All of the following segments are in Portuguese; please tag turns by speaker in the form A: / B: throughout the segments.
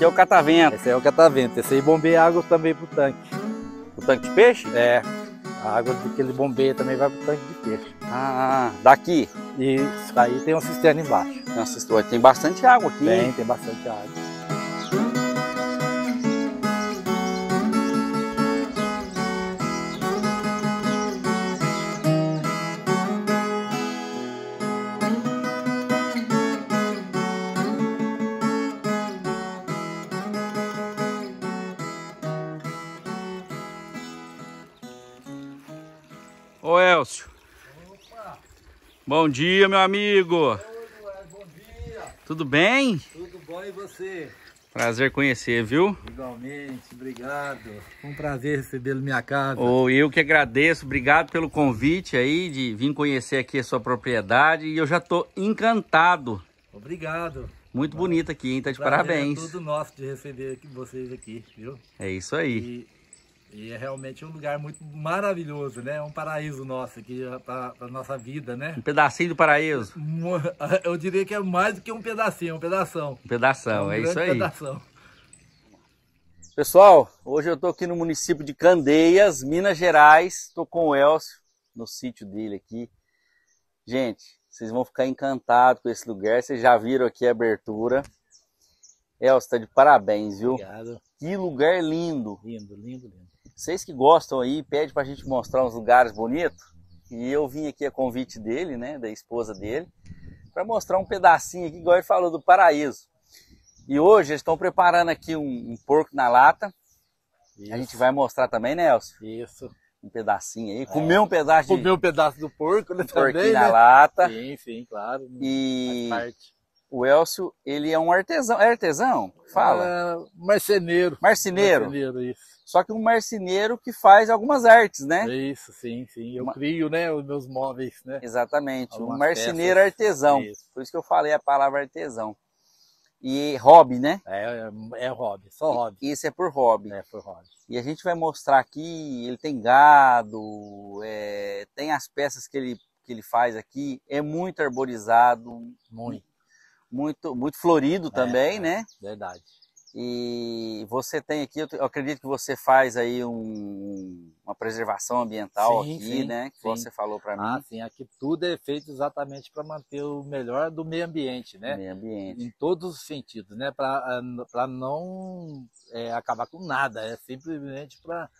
A: aqui é o catavento.
B: Esse é o catavento. Esse aí bombeia água também pro tanque.
A: O tanque de peixe?
B: É. A água que ele bombeia também vai pro tanque de peixe.
A: Ah, daqui.
B: Isso, aí tem uma cisterna embaixo.
A: Nossa, tem bastante água aqui.
B: Tem, tem bastante água.
A: Bom dia, meu amigo.
B: Oi, bom dia.
A: Tudo bem?
B: Tudo bom e você?
A: Prazer conhecer, viu?
B: Igualmente, obrigado. Um prazer recebê-lo na minha casa.
A: Oh, eu que agradeço, obrigado pelo convite aí de vir conhecer aqui a sua propriedade e eu já tô encantado.
B: Obrigado.
A: Muito bonito aqui, hein? Tá de
B: é
A: parabéns.
B: É tudo nosso de receber vocês aqui, viu?
A: É isso aí.
B: E... E é realmente um lugar muito maravilhoso, né? Um paraíso nosso aqui para a nossa vida, né?
A: Um pedacinho do paraíso.
B: Eu diria que é mais do que um pedacinho, um pedação.
A: Um pedação,
B: é, um
A: é isso aí.
B: Pedação.
A: Pessoal, hoje eu estou aqui no município de Candeias, Minas Gerais. Estou com o Elcio no sítio dele aqui. Gente, vocês vão ficar encantados com esse lugar. Vocês já viram aqui a abertura. Elcio, tá de parabéns, viu?
B: Obrigado.
A: Que lugar lindo.
B: Lindo, lindo, lindo.
A: Vocês que gostam aí, pede pra gente mostrar uns lugares bonitos. E eu vim aqui a convite dele, né, da esposa dele, para mostrar um pedacinho aqui, igual ele falou, do paraíso. E hoje eles estão preparando aqui um, um porco na lata. Isso. A gente vai mostrar também, Nelson?
B: Isso.
A: Um pedacinho aí. É. Comer um pedaço de...
B: Comer um pedaço do porco, né,
A: também,
B: Porquinho
A: na
B: né?
A: lata.
B: Sim, sim, claro.
A: E...
B: Faz parte
A: o Elcio, ele é um artesão. É artesão? Fala.
B: É, marceneiro.
A: Marceneiro.
B: Marceneiro, isso.
A: Só que um marceneiro que faz algumas artes, né?
B: Isso, sim, sim. Eu Uma... crio, né, os meus móveis, né?
A: Exatamente. Algumas um marceneiro peças. artesão. Isso. Por isso que eu falei a palavra artesão. E hobby, né?
B: É, é, é hobby, só hobby.
A: Isso é por hobby.
B: É por hobby.
A: E a gente vai mostrar aqui, ele tem gado, é, tem as peças que ele, que ele faz aqui, é muito arborizado.
B: Muito
A: muito, muito florido também,
B: é,
A: né?
B: Verdade.
A: E você tem aqui, eu acredito que você faz aí um, uma preservação ambiental
B: sim,
A: aqui,
B: sim,
A: né? Que
B: sim.
A: você falou para mim.
B: Ah, sim, aqui tudo é feito exatamente para manter o melhor do meio ambiente, né?
A: Meio ambiente.
B: Em todos os sentidos, né? Para não é, acabar com nada, é simplesmente para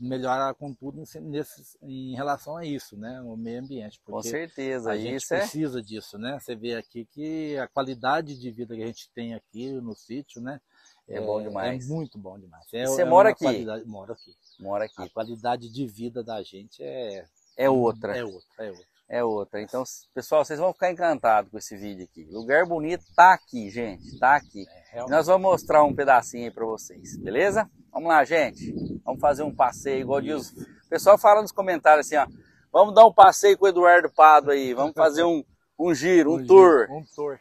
B: melhorar com tudo nesse, em relação a isso, né? O meio ambiente.
A: Com certeza,
B: a gente
A: é
B: precisa disso, né? Você vê aqui que a qualidade de vida que a gente tem aqui no sítio, né?
A: É, é bom demais.
B: É muito bom demais. É,
A: você
B: é
A: mora aqui?
B: Moro aqui.
A: Mora aqui.
B: A qualidade de vida da gente é
A: é outra.
B: É outra, é outra.
A: É outra. Então, pessoal, vocês vão ficar encantados com esse vídeo aqui. Lugar bonito tá aqui, gente. Tá aqui.
B: É,
A: Nós vamos mostrar um pedacinho aí para vocês, beleza? Vamos lá, gente. Vamos fazer um passeio, igual diz. O pessoal fala nos comentários assim, ó. Vamos dar um passeio com o Eduardo Pado aí. Vamos fazer um, um giro, um,
B: um
A: tour.
B: Giro, um tour.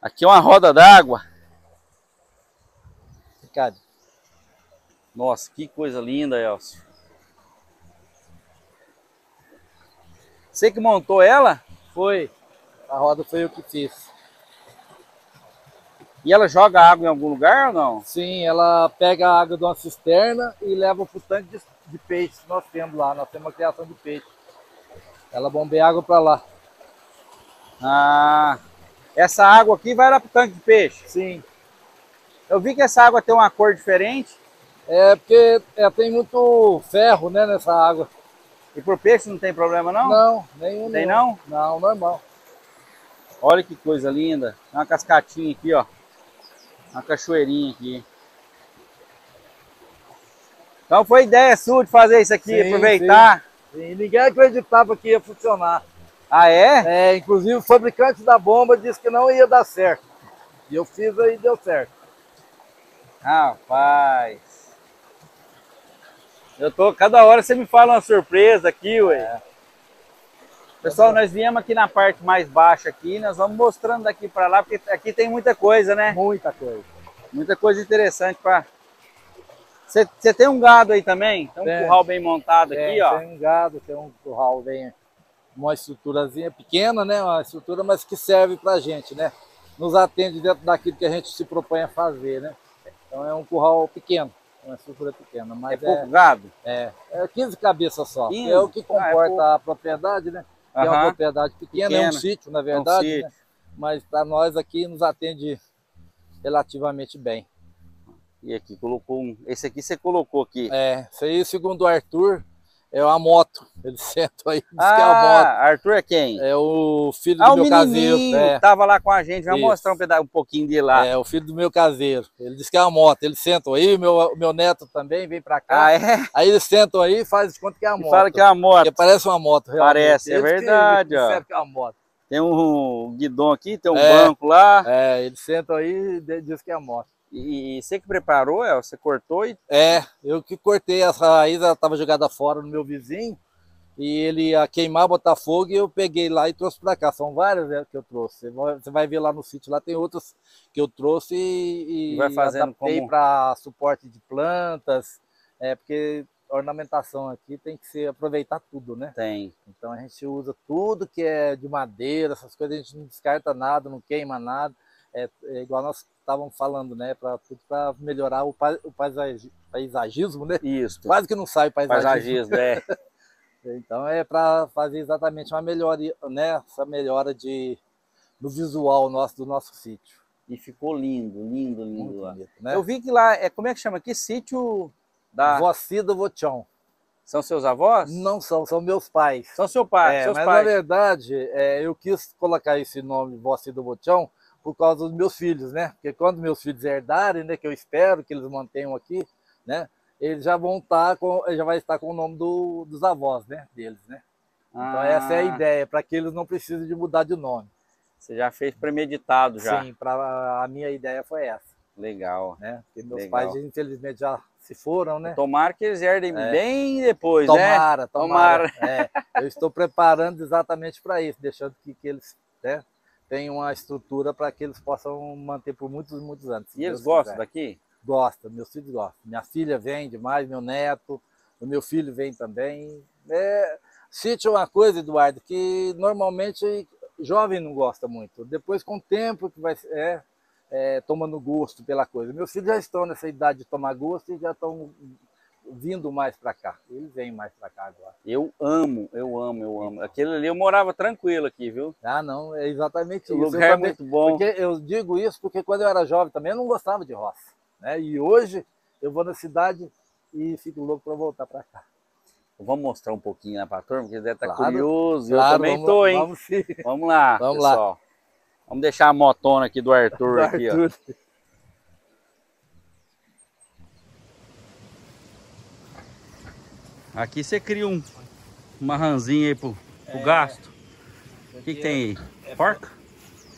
A: Aqui é uma roda d'água.
B: Cadê?
A: Nossa, que coisa linda, Elcio. Você que montou ela?
B: Foi. A roda foi eu que fiz.
A: E ela joga água em algum lugar ou não?
B: Sim, ela pega a água de uma cisterna e leva para o tanque de, de peixe que nós temos lá. Nós temos uma criação de peixe. Ela bombeia água para lá.
A: Ah, essa água aqui vai lá para o tanque de peixe?
B: Sim.
A: Eu vi que essa água tem uma cor diferente.
B: É porque é, tem muito ferro né, nessa água.
A: E por peixe não tem problema não?
B: Não, nenhum.
A: Tem não?
B: Não, normal.
A: Olha que coisa linda. Tem uma cascatinha aqui, ó. Uma cachoeirinha aqui. Então foi ideia sua de fazer isso aqui,
B: sim,
A: aproveitar.
B: Sim. sim. Ninguém acreditava que ia funcionar.
A: Ah, é?
B: É, inclusive o fabricante da bomba disse que não ia dar certo. E eu fiz aí e deu certo.
A: Rapaz. Eu tô, cada hora você me fala uma surpresa aqui, ué. É. Pessoal, nós viemos aqui na parte mais baixa aqui, nós vamos mostrando daqui para lá, porque aqui tem muita coisa, né?
B: Muita coisa.
A: Muita coisa interessante para... Você tem um gado aí também? Tem um
B: tem,
A: curral bem montado
B: tem,
A: aqui, ó.
B: Tem um gado, tem um curral bem... Uma estruturazinha pequena, né? Uma estrutura, mas que serve pra gente, né? nos atende dentro daquilo que a gente se propõe a fazer, né? Então é um curral pequeno, uma estrutura pequena. Mas
A: é pouco gado?
B: É, é 15 cabeças só. 15? É o que comporta ah, é a propriedade, né? Uhum. É uma propriedade pequena, pequena, é um sítio, na verdade. É um sítio. Né? Mas para nós aqui nos atende relativamente bem.
A: E aqui colocou um. Esse aqui você colocou aqui.
B: É, isso aí, segundo o Arthur, é uma moto. Ele senta aí, diz
A: ah,
B: que é a moto.
A: Arthur é quem?
B: É o filho ah, do meu caseiro. É.
A: Tava lá com a gente, vai mostrar um, pedaço, um pouquinho de lá.
B: É, o filho do meu caseiro. Ele disse que é uma moto. Eles sentam aí, meu, meu neto também vem pra cá.
A: Ah, é?
B: Aí eles sentam aí e fazem conta que é uma moto.
A: fala que é uma moto. Porque
B: parece uma moto, realmente.
A: Parece, é verdade, ó.
B: Que é uma moto.
A: Tem um guidão aqui, tem um é, banco lá.
B: É, eles sentam aí e dizem que é moto.
A: E você que preparou, El? Você cortou e...
B: É, eu que cortei essa raiz, ela estava jogada fora no meu vizinho e ele ia queimar, botar fogo, e eu peguei lá e trouxe para cá. São várias né, que eu trouxe. Você vai ver lá no sítio, lá tem outras que eu trouxe e,
A: e vai fazendo como...
B: para suporte de plantas, é porque ornamentação aqui tem que ser aproveitar tudo, né?
A: Tem.
B: Então a gente usa tudo que é de madeira, essas coisas, a gente não descarta nada, não queima nada. É, é igual nós estávamos falando, né? Para melhorar o, pa, o paisag, paisagismo, né?
A: Isso.
B: Quase que não sai paisagismo.
A: Paisagismo, é.
B: Então é para fazer exatamente uma melhoria, né? Essa melhora de, do visual nosso do nosso sítio.
A: E ficou lindo, lindo, lindo Muito lá. Bonito, né? Eu vi que lá, é, como é que chama aqui? Sítio da...
B: Vocida Votião.
A: São seus avós?
B: Não são, são meus pais.
A: São seu pai,
B: é,
A: seus
B: mas
A: pais.
B: na verdade, é, eu quis colocar esse nome Vocida Votião por causa dos meus filhos, né? Porque quando meus filhos herdarem, né, que eu espero que eles mantenham aqui, né? eles já vão estar tá com, já vai estar com o nome do, dos avós, né, deles, né? Ah. Então essa é a ideia, para que eles não precisem de mudar de nome.
A: Você já fez premeditado já?
B: Sim, para a minha ideia foi essa.
A: Legal.
B: Né? Porque meus Legal. pais infelizmente já se foram, né?
A: Tomara que eles herdem é. bem depois,
B: tomara,
A: né?
B: Tomara, tomara. É, eu estou preparando exatamente para isso, deixando que, que eles né, tenham uma estrutura para que eles possam manter por muitos, muitos anos.
A: E eles gostam quiser. daqui?
B: gosta, meus filhos gostam. Minha filha vem demais, meu neto, o meu filho vem também. É, sítio é uma coisa, Eduardo, que normalmente jovem não gosta muito. Depois, com o tempo, que vai é, é, tomando gosto pela coisa. Meus filhos já estão nessa idade de tomar gosto e já estão vindo mais para cá. Eles vêm mais para cá agora.
A: Eu amo, eu amo, eu amo. Aquele ali eu morava tranquilo aqui, viu?
B: Ah, não, é exatamente isso.
A: O lugar é muito bom.
B: Porque eu digo isso porque quando eu era jovem também eu não gostava de roça. Né? E hoje eu vou na cidade e fico louco para voltar para cá.
A: Vamos mostrar um pouquinho lá para a turma, porque deve estar tá claro, curioso. Claro, eu também vamos, tô, hein? Vamos, vamos lá, vamos pessoal. Lá. Vamos deixar a motona aqui do Arthur, do aqui, Arthur. ó. Aqui você cria um, uma ranzinha aí pro, pro é, gasto. O que, que, tem aí? É Porca?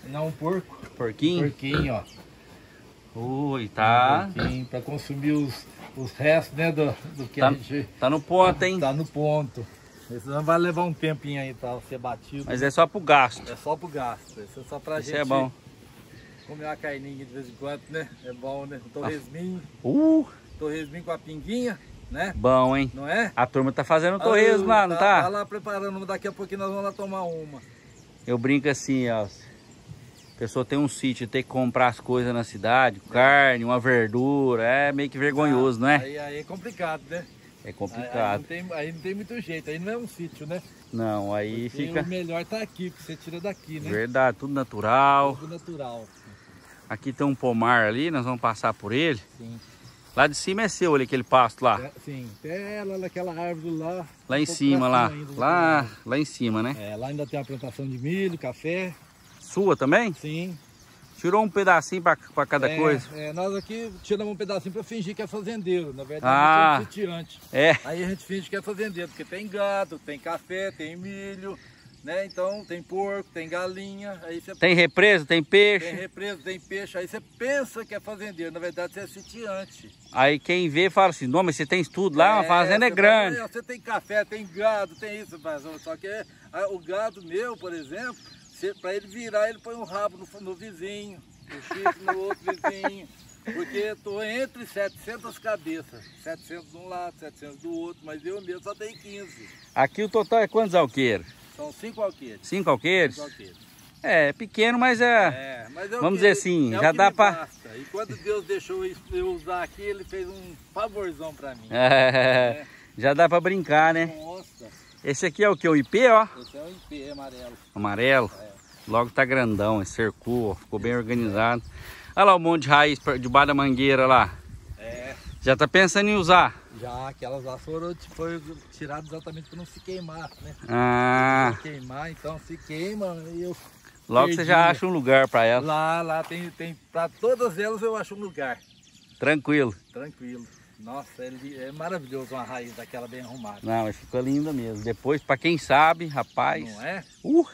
B: Não, um porco.
A: Porquinho?
B: Porquinho, ó.
A: Ui, tá.
B: Um para consumir os, os restos, né, do, do que
A: tá,
B: a gente...
A: Tá no ponto, hein?
B: Tá no ponto. Esse não vai levar um tempinho aí para ser batido.
A: Mas é só pro gasto.
B: É só pro gasto. Isso é só pra
A: Esse
B: gente...
A: é bom.
B: Comer uma carninha de vez em quando, né? É bom, né? Um torresminho.
A: Uh!
B: Torresminho com a pinguinha, né?
A: Bom, hein?
B: Não é?
A: A turma tá fazendo torresmo lá, não tá?
B: Tá lá preparando, daqui a pouquinho nós vamos lá tomar uma.
A: Eu brinco assim, ó pessoa tem um sítio tem que comprar as coisas na cidade, carne, uma verdura, é meio que vergonhoso, ah, não é?
B: Aí, aí, é complicado, né?
A: É complicado. Aí, aí,
B: não tem, aí, não tem, muito jeito, aí não é um sítio, né?
A: Não, aí porque fica...
B: o melhor tá aqui, porque você tira daqui, né?
A: Verdade, tudo natural.
B: Tudo natural.
A: Aqui tem um pomar ali, nós vamos passar por ele.
B: Sim.
A: Lá de cima é seu, ali, aquele pasto lá.
B: É, sim, até lá naquela árvore lá.
A: Lá em cima, lá. Lá, lá em cima, né?
B: É, lá ainda tem a plantação de milho, café.
A: Sua também?
B: Sim.
A: Tirou um pedacinho para cada
B: é,
A: coisa?
B: É, nós aqui tiramos um pedacinho para fingir que é fazendeiro. Na verdade, ah, é sitiante.
A: É.
B: Aí a gente finge que é fazendeiro, porque tem gado, tem café, tem milho, né? Então tem porco, tem galinha. Aí você...
A: Tem represa, tem peixe.
B: Tem represa, tem peixe. Aí você pensa que é fazendeiro, na verdade você é sitiante.
A: Aí quem vê fala assim, não, mas você tem tudo lá, é, a fazenda é grande.
B: Fala, você tem café, tem gado, tem isso, mas só que o gado meu, por exemplo para ele virar, ele põe um rabo no, no vizinho, o chifre no outro vizinho. Porque estou entre 700 cabeças. 700 de um lado, 700 do outro, mas eu mesmo só tenho 15.
A: Aqui o total é quantos alqueiros?
B: São 5 alqueires.
A: 5 alqueiros?
B: 5 alqueiros.
A: É, pequeno, mas é.
B: É, mas é o
A: Vamos
B: que-
A: dizer assim,
B: é o
A: já dá
B: basta. E quando Deus deixou isso eu usar aqui, ele fez um favorzão pra mim.
A: é, já dá pra brincar, né?
B: Nossa,
A: Esse aqui é o que? O IP, ó.
B: esse é um IP amarelo.
A: Amarelo.
B: É.
A: Logo tá grandão, cercou, ficou bem organizado. Olha lá o monte de raiz debaixo da mangueira lá.
B: É,
A: Já tá pensando em usar?
B: Já aquelas lá foram foi tiradas exatamente para não se queimar, né?
A: Ah,
B: Se queimar, então se queima e eu
A: logo você já
B: Perdi.
A: acha um lugar pra ela.
B: lá lá tem tem para todas elas eu acho um lugar
A: Tranquilo.
B: tranquilo. Nossa, ele é maravilhoso uma raiz daquela bem arrumada.
A: Não, mas ficou linda mesmo. Depois, pra quem sabe, rapaz.
B: Não é?
A: Uh,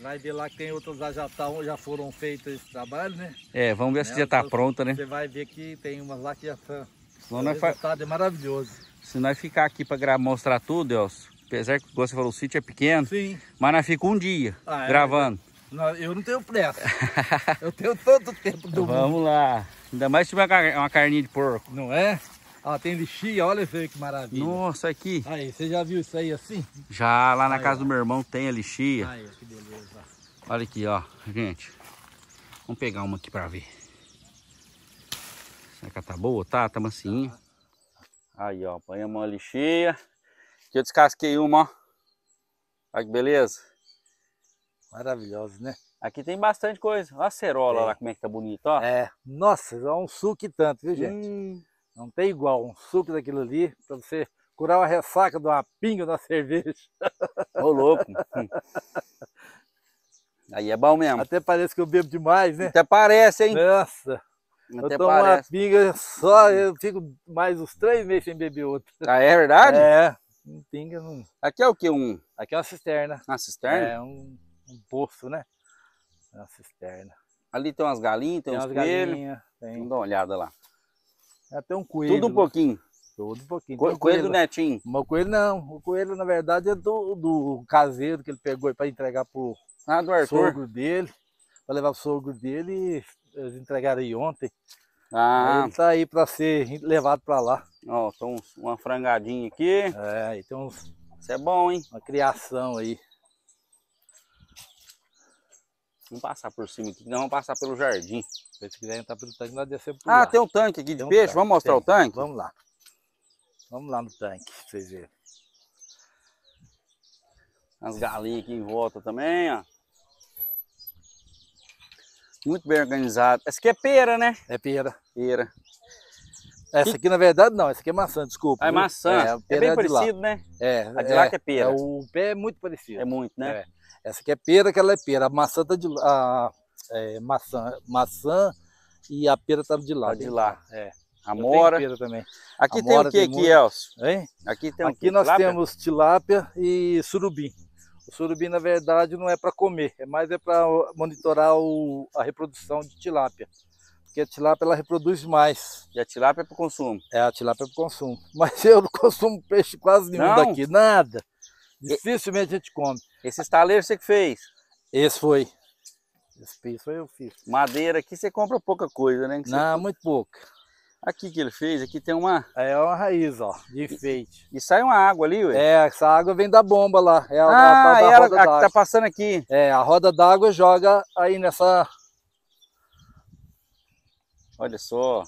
B: Vai ver lá que tem outras lá já, tão, já foram feitas esse trabalho, né?
A: é, vamos ver se
B: Né,
A: já tá
B: então,
A: pronta, né?
B: Você vai ver que tem umas lá que já estão.
A: Senão
B: O
A: nós fa-
B: resultado é maravilhoso.
A: Se nós ficar aqui pra gra- mostrar tudo, Elcio, apesar que você falou, o sítio é pequeno,
B: Sim.
A: mas nós ficamos um dia
B: Ah, é?
A: gravando.
B: Não, eu não tenho pressa. eu tenho todo o tempo do mundo.
A: Vamos lá. Ainda mais se tiver uma car- uma carninha de porco.
B: Não é? Ó, tem lixia, olha que maravilha.
A: Nossa, aqui.
B: Aí, você já viu isso aí assim?
A: Já lá na
B: Aí,
A: casa
B: ó.
A: do meu irmão tem a lixia.
B: Aí, que beleza.
A: Olha aqui, ó, gente. Vamos pegar uma aqui pra ver. Será que ela tá boa? Tá, tá mansinha. Aí, ó, apanhamos uma lixia. Aqui eu descasquei uma, ó. Olha que beleza.
B: Maravilhoso, né?
A: Aqui tem bastante coisa. Olha a cerola
B: Tem.
A: lá, como é que tá bonito, ó.
B: É. Nossa, é um suco e tanto, viu, gente?
A: Hum,
B: Não tem igual um suco daquilo ali pra você curar uma ressaca de uma pinga da cerveja.
A: ô louco. Aí é bom mesmo.
B: Até parece que eu bebo demais, né?
A: Até parece, hein?
B: Nossa, eu
A: Até
B: tomo uma
A: parece.
B: pinga só, eu fico mais uns três meses sem beber outra.
A: Ah, é verdade?
B: É, um pinga não.
A: Aqui é o que? Um,
B: Aqui é uma cisterna.
A: uma cisterna?
B: É um, um poço, né? É uma cisterna.
A: Ali tem umas galinhas, tem,
B: Tem
A: uns
B: umas
A: coelhos.
B: galinhas, tem
A: Vamos dar uma olhada lá.
B: até um coelho.
A: Tudo um pouquinho.
B: Tudo um pouquinho.
A: Co-
B: um
A: coelho do netinho.
B: Mas o coelho não. O coelho, na verdade, é do, do caseiro que ele pegou para entregar pro
A: Ah, do Arthur.
B: sogro dele. Para levar pro sogro dele e eles entregaram aí ontem.
A: Ah,
B: ele tá aí para ser levado para lá.
A: ó, tem uns- uma frangadinha aqui.
B: É, aí tem uns,
A: Isso é bom, hein?
B: uma criação aí.
A: Vamos passar por cima aqui, não vamos passar pelo jardim.
B: Se vocês quiserem entrar pelo tanque, nós descemos por
A: Ah,
B: lá.
A: tem um tanque aqui de
B: um
A: peixe.
B: tanque,
A: Vamos mostrar
B: tem.
A: o tanque?
B: Vamos lá. Vamos lá no tanque, pra vocês verem.
A: As galinhas aqui em volta também, ó. Muito bem organizado. Essa aqui é pera, né?
B: É pera.
A: Pera.
B: Essa aqui, na verdade, não. Essa aqui é maçã, desculpa.
A: Ah, é maçã.
B: É,
A: É, bem
B: é de lá.
A: parecido, né?
B: É,
A: A de lá que é pera.
B: o pé é muito parecido.
A: É muito, né?
B: É. Essa aqui é pera, aquela é pera. A maçã tá de lá. A, é, maçã, maçã e a pera tá de lá.
A: Tá de lá.
B: É.
A: Amora.
B: Pera também.
A: Aqui tem
B: Amora
A: o que
B: tem
A: aqui,
B: muito.
A: Elcio?
B: Hein?
A: Aqui tem
B: Aqui nós
A: Tilápia?
B: temos tilápia e surubim. O surubim, na verdade, não é para comer, é mais é para monitorar o- a reprodução de tilápia. Porque a tilápia ela reproduz mais.
A: E a tilápia é para consumo.
B: É a tilápia para consumo. Mas eu não consumo peixe quase nenhum
A: Não?
B: daqui, nada. Dificilmente a gente come.
A: Esse estaleiro você que fez.
B: Esse foi. Esse peixe foi eu fiz.
A: Madeira aqui você compra pouca coisa, né? Que você-
B: Não, muito pouco.
A: Aqui que ele fez, aqui tem uma...
B: É uma raiz, ó, de enfeite.
A: E sai uma água ali, ué.
B: É, essa água vem da bomba lá. É a, a,
A: ah,
B: tal da
A: ela
B: roda
A: a que tá passando aqui.
B: É, a roda d'água joga aí nessa.
A: Olha só.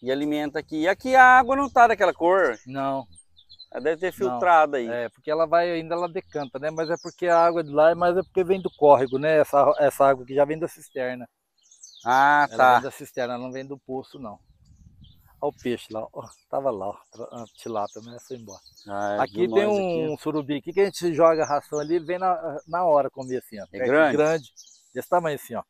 A: E alimenta aqui. E aqui a água não tá daquela cor.
B: Não,
A: Ela deve ter
B: Não.
A: filtrado aí.
B: é porque ela vai ainda ela decanta, né? Mas é porque a água de lá, mas é porque vem do córrego, né? Essa, essa água que já vem da cisterna.
A: Ah,
B: Ela
A: tá.
B: vem da cisterna, ela não vem do poço, não. Olha o peixe lá, ó. Tava lá, ó. A tilápia, mas foi embora.
A: Ah,
B: aqui
A: viu
B: tem um
A: aqui.
B: surubi aqui que a gente joga a ração ali, ele vem na, na hora comer assim, ó.
A: É
B: Perto-
A: grande?
B: Grande. Desse tamanho assim, ó.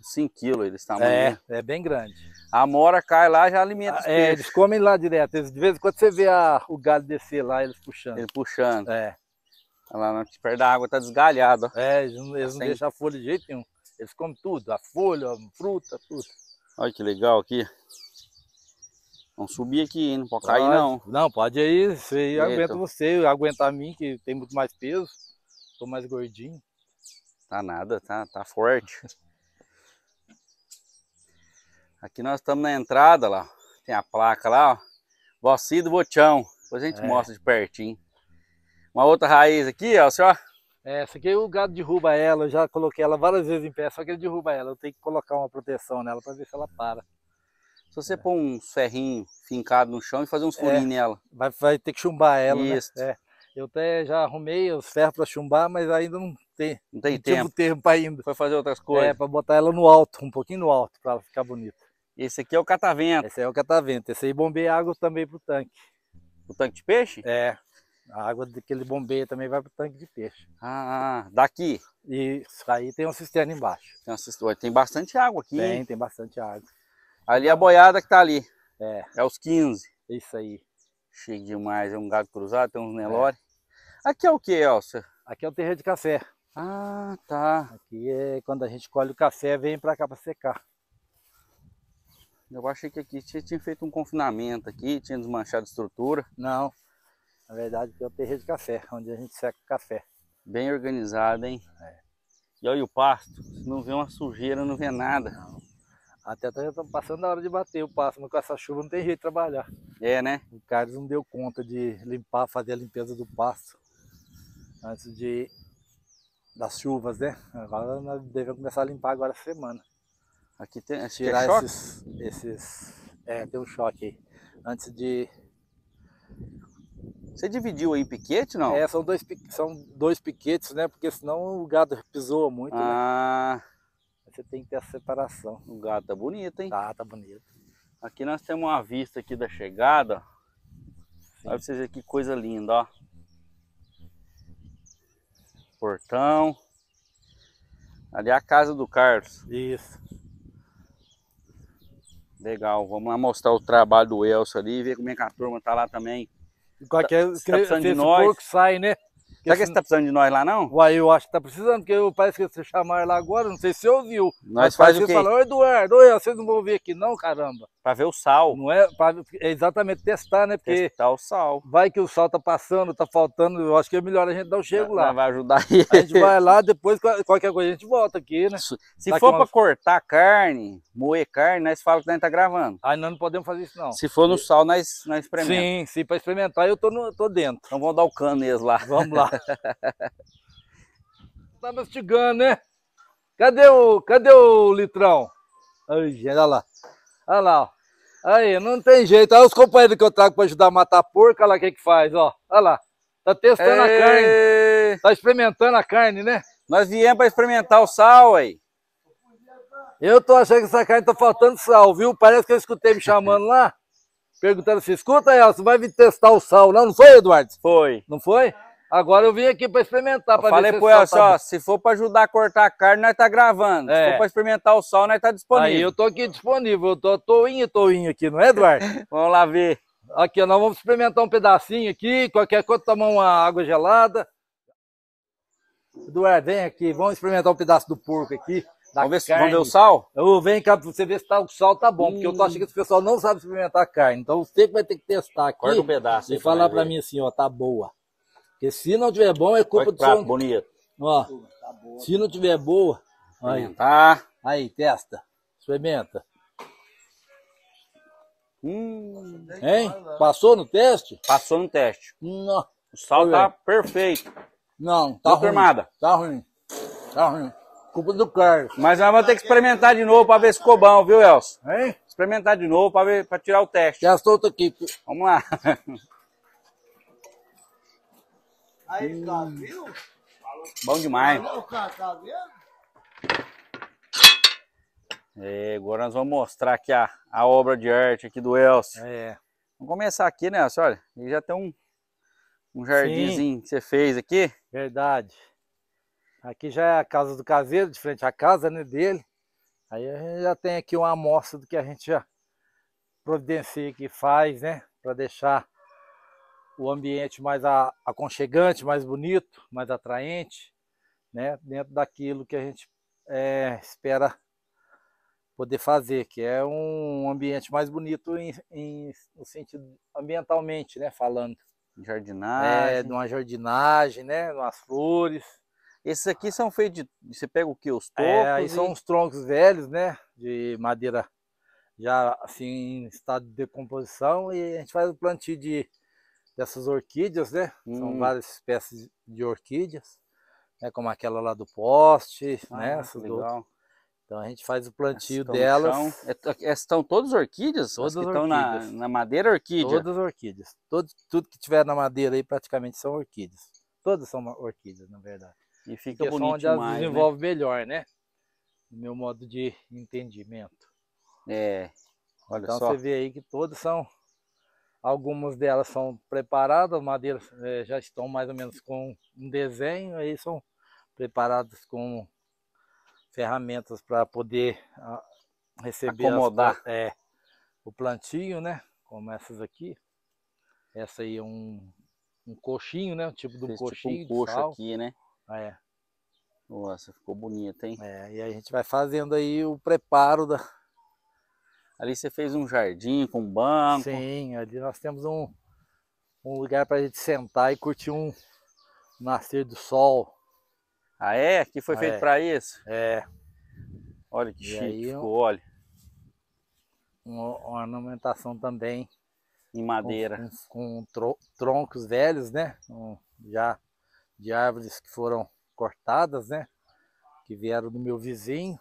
A: 5 quilos eles tamanho.
B: É,
A: né?
B: é bem grande.
A: A mora cai lá já alimenta os
B: Ah, É, eles comem lá direto. Eles, de vez em quando você vê a- o galho descer lá, eles puxando.
A: Ele puxando.
B: É,
A: Olha Lá perto da água tá desgalhado.
B: é, eles não, eles não
A: Sem-
B: deixam a folha de jeito nenhum. Eles comem tudo, a folha, a fruta, tudo.
A: Olha que legal aqui. Vamos subir aqui, hein? não pode cair
B: Pode.
A: não.
B: Não, pode aí
A: Eita.
B: aguenta você, aguenta a mim, que tem muito mais peso. Tô mais gordinho.
A: Tá nada, tá, tá forte. Aqui nós estamos na entrada lá. Tem a placa lá, ó. Voci do Bochão. Depois a gente
B: É.
A: mostra de pertinho. Uma outra raiz aqui, ó, senhor.
B: É, essa aqui o gado derruba ela, eu já coloquei ela várias vezes em pé, só que ele derruba ela. Eu tenho que colocar uma proteção nela para ver se ela para.
A: Se você pôr uns ferrinhos fincados no chão e fazer uns furinhos
B: É.
A: nela.
B: Vai, vai ter que chumbar ela,
A: Isso.
B: né? É. Eu até já arrumei os ferros para chumbar, mas ainda não tem,
A: Não tem
B: não
A: tempo.
B: tempo ainda.
A: Foi fazer outras
B: É,
A: coisas.
B: para botar ela no alto, um pouquinho no alto, para ela ficar bonita.
A: Esse aqui é o catavento.
B: Esse aí é o catavento. Esse aí bombeia água também pro tanque.
A: O tanque de peixe?
B: É. A água daquele bombeia também vai pro tanque de peixe.
A: Ah, daqui.
B: E isso aí tem uma cisterna embaixo.
A: Tem, assist- Olha, tem bastante água aqui.
B: Tem,
A: hein?
B: tem bastante água.
A: Ali é a boiada que tá ali.
B: É,
A: É os 15.
B: isso aí.
A: Chique demais. É um gado cruzado, tem uns Nelore. Aqui é o que, Elcio?
B: Aqui é o terreiro de café.
A: Ah, tá.
B: Aqui é quando a gente colhe o café, vem pra cá pra secar.
A: Eu achei que aqui tinha, tinha feito um confinamento aqui, tinha desmanchado a estrutura.
B: Não. Na verdade, aqui é o terreiro de café, onde a gente seca o café.
A: Bem organizado, hein? E olha o pasto. Se não vê uma sujeira, não vê nada.
B: Até já estamos passando a hora de bater o passo, mas com essa chuva não tem jeito de trabalhar.
A: É, né?
B: O Carlos não deu conta de limpar, fazer a limpeza do pasto antes de das chuvas, né? Agora nós devemos começar a limpar agora essa semana.
A: Aqui tem. É
B: Tirar
A: choque.
B: esses, esses. É, tem um choque aí. Antes de.
A: Você dividiu aí em piquete, não?
B: É, são dois, são dois piquetes, né? Porque senão o gado pisou muito, né?
A: Ah,
B: Você tem que ter a separação.
A: o gado tá bonito, hein?
B: Tá, tá bonito.
A: Aqui nós temos uma vista aqui da chegada. ó.
B: Sim.
A: Olha pra vocês verem que coisa linda, ó. Portão. Ali é a casa do Carlos.
B: Isso.
A: Legal, vamos lá mostrar o trabalho do Elcio ali, ver como é que a turma tá lá também.
B: E Qualquer
A: Você tá precisando de nós?
B: porco sai, né?
A: Será que você tá precisando de nós lá, não?
B: Uai, eu acho que tá precisando, porque eu, parece que você chamaram lá agora, não sei se você ouviu.
A: Nós
B: mas
A: faz o
B: que
A: quê?
B: "Ô, Eduardo, oi, vocês não vão vir aqui não, caramba.
A: Pra ver o sal.
B: Não é, pra, é exatamente testar, né? Porque
A: Testar o sal.
B: vai que o sal tá passando, tá faltando, eu acho que é melhor a gente dar um chego lá.
A: Vai ajudar aí.
B: A gente vai lá, depois qual- qualquer coisa a gente volta aqui, né?
A: Se for pra cortar carne, moer carne, nós falamos que nós tá gravando.
B: Aí nós não podemos fazer isso não.
A: Se for no sal, nós, nós experimentamos.
B: Sim, sim, para experimentar eu tô, no, tô dentro.
A: Então vamos dar o cano neles lá.
B: Vamos lá. tá mastigando, né? Cadê o, cadê o litrão? Ai, gente, olha lá. Olha lá, ó. Aí, não tem jeito. Olha os companheiros que eu trago para ajudar a matar a porca, olha lá o que que faz, ó. Olha lá. Tá testando a carne. Tá experimentando a carne, né?
A: Nós viemos pra experimentar o sal, aí.
B: Eu tô achando que essa carne tá faltando sal, viu? Parece que eu escutei me chamando lá, perguntando assim, escuta, Elcio, vai vir testar o sal, não? Não foi, Eduardo?
A: Foi.
B: Não foi? Agora eu vim aqui para experimentar,
A: Eu
B: para
A: falei
B: se
A: pro
B: o
A: Elcio,
B: tá
A: ó, se for pra ajudar a cortar a carne, nós tá gravando. Se
B: É.
A: for pra experimentar o sal, nós tá disponível.
B: Aí eu tô aqui disponível, eu tô toinho, toinho aqui, não é, Eduardo?
A: Vamos lá ver.
B: aqui, nós vamos experimentar um pedacinho aqui, qualquer coisa, tomar uma água gelada. Eduardo, vem aqui, vamos experimentar um pedaço do porco aqui.
A: Vamos ver, se- vamos ver o sal?
B: Ô, vem cá pra você ver se tá, o sal tá bom, porque eu tô
A: Hum.
B: achando que esse pessoal não sabe experimentar a carne. Então você que vai ter que testar aqui
A: Corta um pedaço
B: e falar pra
A: ver.
B: mim assim, ó, tá boa. Porque se não tiver bom, é culpa do
A: prato
B: seu...
A: bonito.
B: Ó, se não tiver boa, aí,
A: Tá.
B: aí, testa, experimenta.
A: Hum,
B: Hein? Passou no teste?
A: passou no teste.
B: Não,
A: O sal tá perfeito.
B: não tá
A: Tá
B: ruim.
A: firmada.
B: Tá ruim. Tá ruim. Culpa do Carlos.
A: Mas nós vamos ter que experimentar de novo pra ver se ficou bom, viu, Elcio?
B: Hein?
A: Experimentar de novo pra, ver, pra tirar o teste.
B: Testa outro aqui.
A: Vamos lá.
C: Aí, tá viu?
A: Bom demais.
C: O cara tá vendo?
A: É, agora nós vamos mostrar aqui a, a obra de arte aqui do Elcio.
B: É.
A: Vamos começar aqui, né, Elcio? Olha, ele já tem um, um jardinzinho que você fez aqui.
B: Verdade. Aqui já é a casa do caseiro, de frente à casa né, dele. Aí a gente já tem aqui uma amostra do que a gente já providencia aqui, faz, né? Para deixar o ambiente mais aconchegante, mais bonito, mais atraente, né? Dentro daquilo que a gente eh, espera poder fazer, que é um ambiente mais bonito em, em- no sentido ambientalmente, né? Falando. É,
A: Jardinagem.
B: de uma jardinagem, né? Umas flores.
A: Esses aqui são feitos de. Você pega o que? Os?
B: É, aí
A: e-
B: são uns troncos velhos, né? De madeira já assim em estado de decomposição e a gente faz o plantio de dessas orquídeas, né? São
A: Hum.
B: várias espécies de orquídeas né, como aquela lá do poste, né?
A: Ah,
B: essas
A: que
B: do-
A: legal.
B: Então a gente faz o plantio
A: Estão
B: delas.
A: É Estão todas orquídeas? As
B: Todas
A: que estão na, na madeira orquídea?
B: todas orquídeas. Todo, tudo que tiver na madeira aí praticamente são orquídeas. Todas são orquídeas, na verdade.
A: E fica
B: são
A: bonito
B: onde elas
A: demais, né?
B: melhor, né? No meu modo de entendimento.
A: É, olha
B: Então
A: só.
B: você vê aí que todas são. Algumas delas são preparadas, madeiras eh, já estão mais ou menos com um desenho, aí são preparadas com ferramentas para poder ah, receber as
A: Acomodar.
B: pla- é, o plantio, né? Como essas aqui. Essa aí é um, um coxinho, né? Um tipo de um
A: Fez
B: coxinho
A: tipo um coxo
B: sal.
A: aqui, né?
B: É,
A: Nossa, ficou bonito, hein?
B: é, e aí a gente vai fazendo aí o preparo da,
A: Ali você fez um jardim com banco.
B: Sim, ali nós temos um, um lugar para a gente sentar e curtir um nascer do sol.
A: Ah, é? Que foi feito
B: É.
A: pra isso?
B: É,
A: Olha que
B: E
A: chique
B: aí,
A: ficou, olha.
B: uma, uma ornamentação também
A: Em
B: com,
A: madeira.
B: com, com tro- troncos velhos, né? Um, já de árvores que foram cortadas, né? Que vieram do meu vizinho.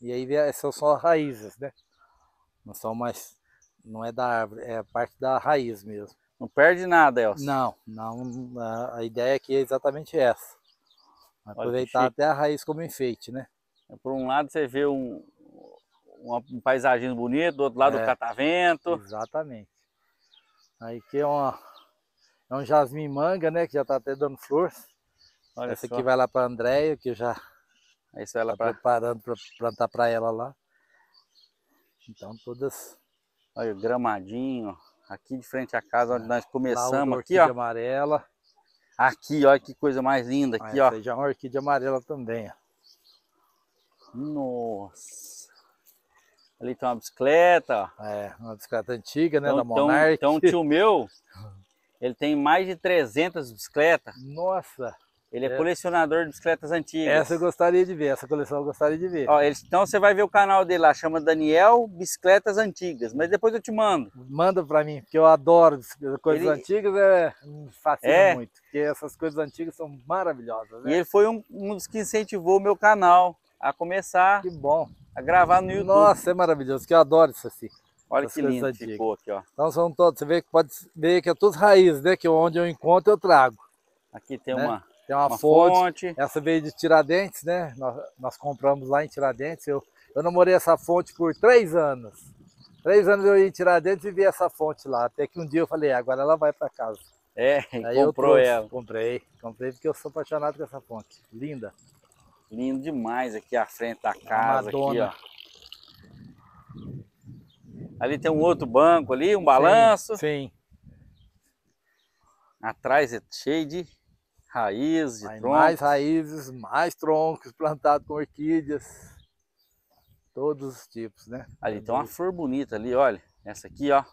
B: E aí são só raízes, né? Não são mais. Não é da árvore, é a parte da raiz mesmo.
A: Não perde nada, Elcio.
B: Não, não. A, a ideia aqui é exatamente essa. Aproveitar até a raiz como enfeite, né?
A: Por um lado você vê um, um paisagem bonito, do outro lado o
B: É.
A: catavento.
B: Exatamente. Aí aqui é, uma, é um jasmim manga, né? Que já tá até dando flor.
A: Olha
B: Essa
A: só.
B: aqui vai lá para Andréia, que eu já
A: Aí vai lá
B: tá
A: pra...
B: preparando para plantar para ela lá. Então todas.
A: Olha, o gramadinho. Aqui de frente à casa onde nós
B: Lá
A: começamos.
B: outra
A: Aqui, ó.
B: amarela.
A: Aqui, olha que coisa mais linda.
B: Ah,
A: Aqui,
B: essa
A: ó.
B: já é uma orquídea amarela também. ó.
A: Nossa. Ali tem uma bicicleta, ó.
B: É, uma bicicleta antiga, né?
A: Então,
B: da
A: então,
B: Monarch.
A: então um tio meu, ele tem mais de 300 bicicletas.
B: Nossa,
A: Ele é,
B: É.
A: colecionador de bicicletas antigas.
B: essa eu gostaria de ver, essa coleção eu gostaria de ver.
A: Ó, ele- então você vai ver o canal dele lá, chama Daniel Bicicletas Antigas. Mas depois eu te mando.
B: Manda pra mim, porque eu adoro coisas
A: Ele-
B: antigas, é, me fascina
A: É.
B: muito. Porque essas coisas antigas são maravilhosas,
A: E
B: né?
A: ele foi um, um dos que incentivou o meu canal a começar
B: Que bom.
A: a gravar no YouTube.
B: Nossa, é maravilhoso, que eu adoro isso assim.
A: Olha que lindo
B: antigas.
A: ficou aqui, ó.
B: Então são todos, você vê que pode ver que é tudo raiz, né? Que onde eu encontro eu trago.
A: Aqui tem
B: Né?
A: uma,
B: Tem uma,
A: uma
B: fonte,
A: fonte.
B: essa veio de Tiradentes, né? Nós, nós compramos lá em Tiradentes. Eu, eu namorei essa fonte por três anos. Três anos eu ia em Tiradentes e vi essa fonte lá. Até que um dia eu falei, "Ah, agora ela vai para casa.
A: É,
B: Aí eu
A: comprou
B: trouxe,
A: ela.
B: Comprei, comprei porque eu sou apaixonado com essa fonte. Linda.
A: Lindo demais aqui à frente da casa, aqui, ó. Ali tem um outro banco ali, um balanço.
B: Sim.
A: Atrás é cheio de de
B: Aí
A: tronco.
B: mais raízes, mais troncos plantados com orquídeas. Todos os tipos, né?
A: Ali tem uma flor bonita ali, olha. Essa aqui, ó.